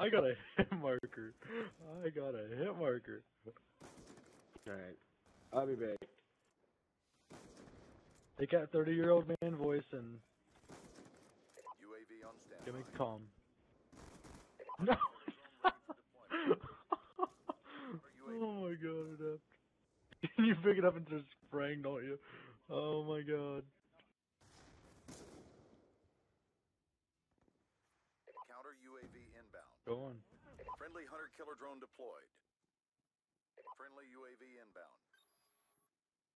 I got a hit marker. I got a hit marker. Alright. I'll be back. Take that 30 year old man voice and UAV on standby. get me calm. No! oh my god, it happened. you pick it up and just spraying, don't you? Oh my god. UAV inbound. Go on. Friendly hunter killer drone deployed. Friendly UAV inbound.